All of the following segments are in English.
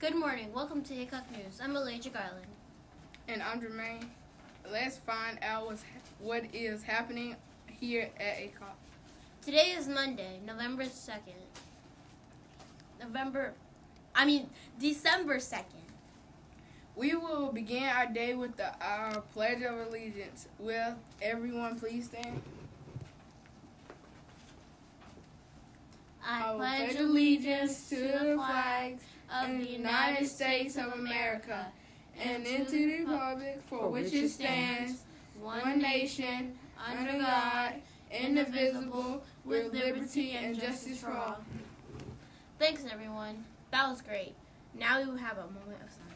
Good morning. Welcome to Aycock News. I'm Elijah Garland. And I'm Jermaine. Let's find out what's, what is happening here at Aycock. Today is Monday, November 2nd. November, I mean, December 2nd. We will begin our day with the, our Pledge of Allegiance. Will everyone please stand? I pledge allegiance to the flags of the United States of America and into the republic for which it stands, one nation, under God, indivisible, with liberty and justice for all. Thanks, everyone. That was great. Now we will have a moment of silence.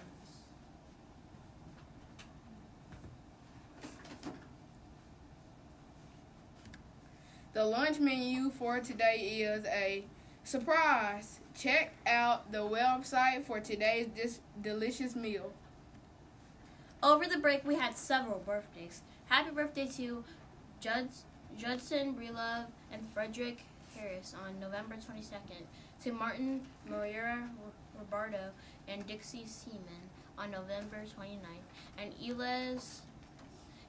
The lunch menu for today is a surprise. Check out the website for today's dis- delicious meal. Over the break, we had several birthdays. Happy birthday to Juds- Judson Breedlove and Frederick Harris on November 22nd, to Martin Moreira Roberto and Dixie Seaman on November 29th, and Eliz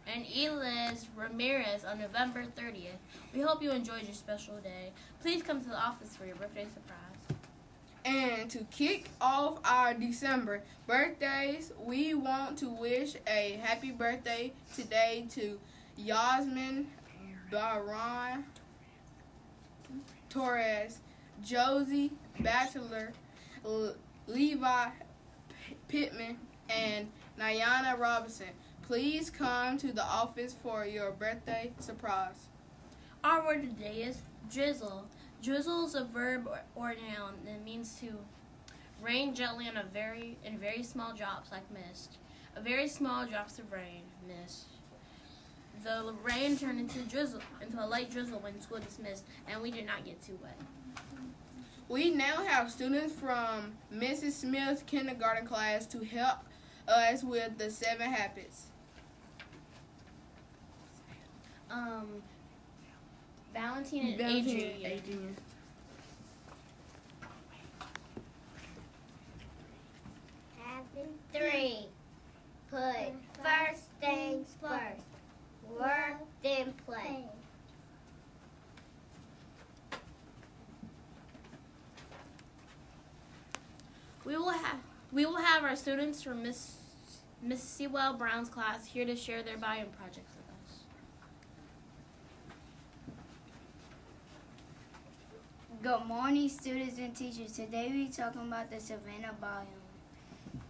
and Elias Ramirez on November 30th. We hope you enjoyed your special day. Please come to the office for your birthday surprise. And to kick off our December birthdays, we want to wish a happy birthday today to Yasmin Baron Torres, Josie Bachelor, L- Levi P- Pittman, and Nayana Robinson. Please come to the office for your birthday surprise. Our word today is drizzle. Drizzle is a verb or, or noun that means to rain gently on a very in very small drops like mist. A very small drops of rain, mist. The rain turned into drizzle, into a light drizzle when school dismissed, and we did not get too wet. We now have students from Mrs. Smith's kindergarten class to help us with the seven habits. Um, Valentine and Valentine Adrian. Adrian. Things first. Work, then play. We will have we will have our students from Miss Miss Sewell Brown's class here to share their biome projects with us. Good morning, students and teachers. Today we're talking about the Savannah biome.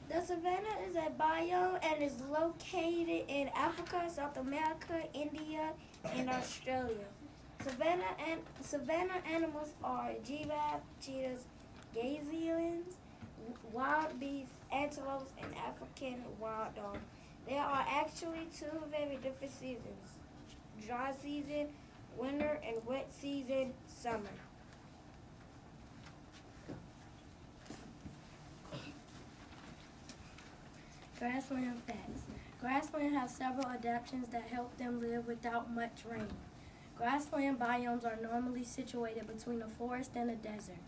The savanna is a biome and is located in Africa, South America, India, and Australia. Savannah and savanna animals are giraffe, cheetahs, gazelles, wild beasts, antelopes, and African wild dogs. There are actually two very different seasons: dry season, winter, and wet season, summer. Grassland facts. Grassland have several adaptations that help them live without much rain. Grassland biomes are normally situated between a forest and a desert.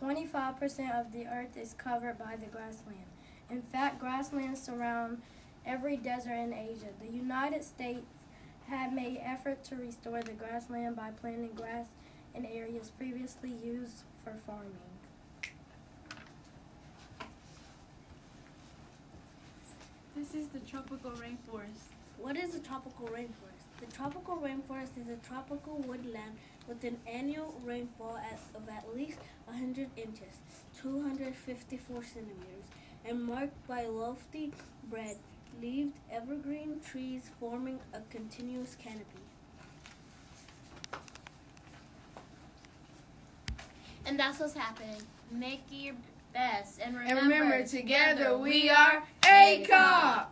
25% of the earth is covered by the grassland. In fact, grasslands surround every desert in Asia. The United States had made effort to restore the grassland by planting grass in areas previously used for farming. This is the tropical rainforest. What is a tropical rainforest? The tropical rainforest is a tropical woodland with an annual rainfall at, of at least 100 inches, 254 centimeters, and marked by lofty, broad-leaved evergreen trees forming a continuous canopy. And that's what's happening. Make your best and And remember, together we are Aycock!